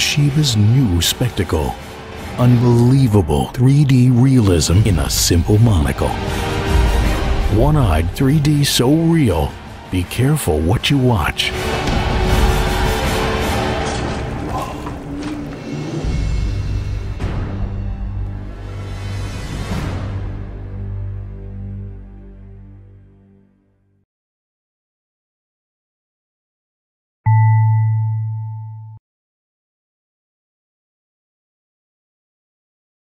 Toshiba's new spectacle. Unbelievable 3D realism in a simple monocle. One eyed 3D so real, be careful what you watch.